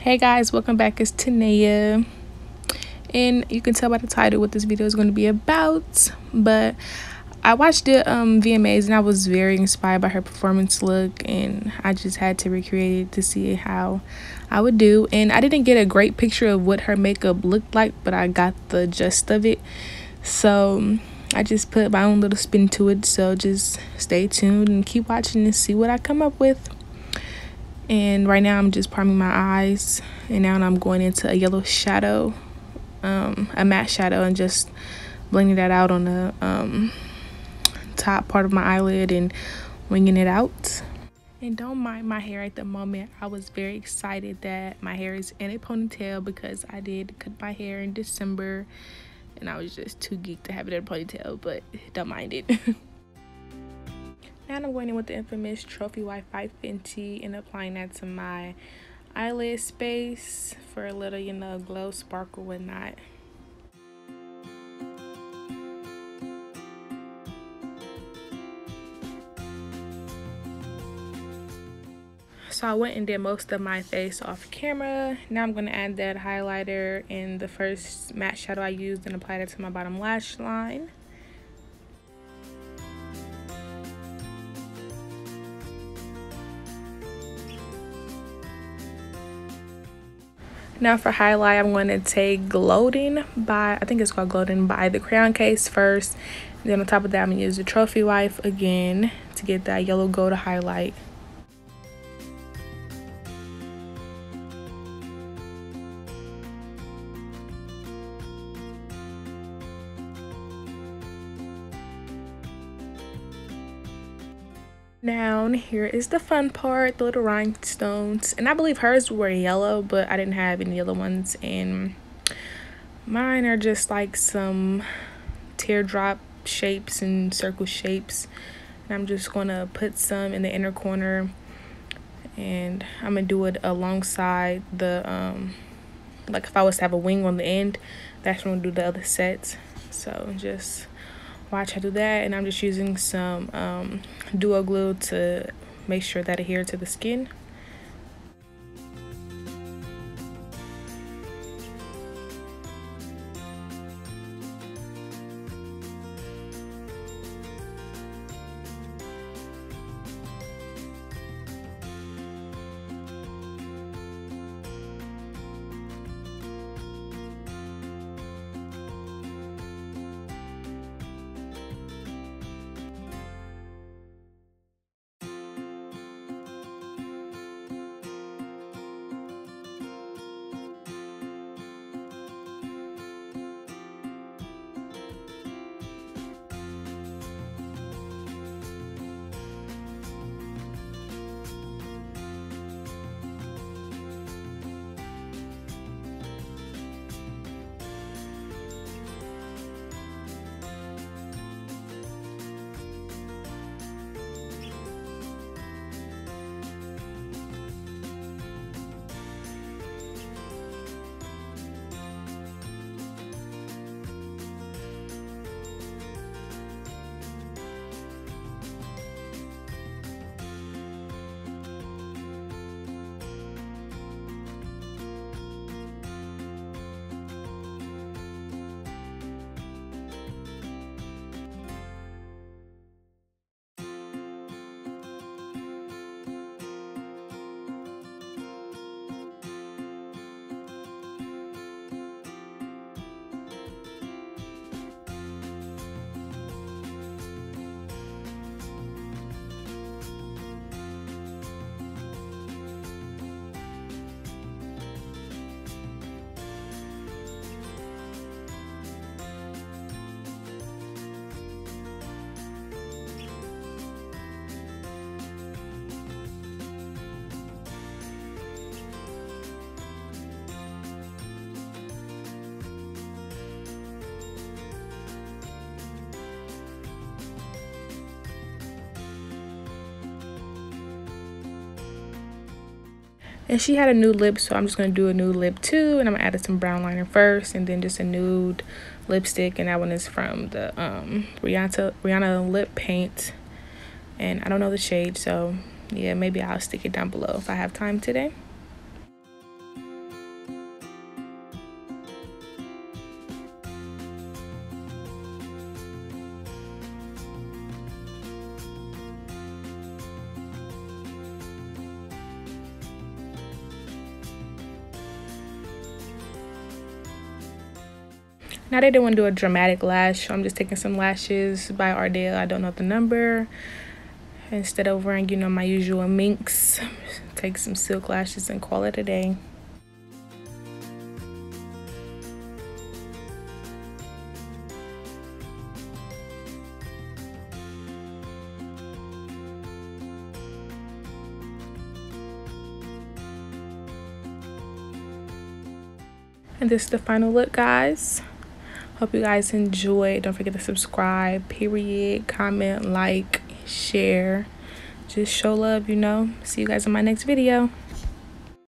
Hey guys, welcome back. It's Tanaeah. And you can tell by the title what this video is going to be about. But I watched the um, VMAs and I was very inspired by her performance look. And I just had to recreate it to see how I would do. And I didn't get a great picture of what her makeup looked like, but I got the gist of it. So I just put my own little spin to it. So just stay tuned and keep watching and see what I come up with and right now I'm just priming my eyes. And now I'm going into a yellow shadow um, a matte shadow and just blending that out on the um, top part of my eyelid and winging it out. And don't mind my hair at the moment. I was very excited that my hair is in a ponytail because I did cut my hair in December. And I was just too geeked to have it in a ponytail but don't mind it Now I'm going in with the infamous Trophy by Fenty and applying that to my eyelid space for a little, you know, glow, sparkle, whatnot. So I went and did most of my face off camera. Now I'm going to add that highlighter in the first matte shadow I used and apply it to my bottom lash line. Now for highlight, I'm going to take Gloating by, I think it's called Gloating by the Crayon Case first. Then on top of that, I'm going to use the Trophy Wife again to get that yellow gold highlight. Now, here is the fun part, the little rhinestones. And I believe hers were yellow, but I didn't have any yellow ones. And mine are just like some teardrop shapes and circle shapes. And I'm just to put some in the inner corner. And I'm to do it alongside the, um, like if I was to have a wing on the end, that's when to do the other sets. So just watch how I do that and I'm just using some um, duo glue to make sure that adhere to the skin and she had a nude lip so i'm just going to do a nude lip too and i'm gonna add some brown liner first and then just a nude lipstick and that one is from the um rihanna rihanna lip paint. And i don't know the shade so yeah maybe i'll stick it down below if i have time today now they didn't want to do a dramatic lash so i'm just taking some lashes by ardell i don't know the number. Instead of wearing you know my usual minks take some silk lashes and call it a day. And this is the final look guys hope you guys enjoyed don't forget to subscribe period. Comment like share. Just show love you know. See you guys in my next video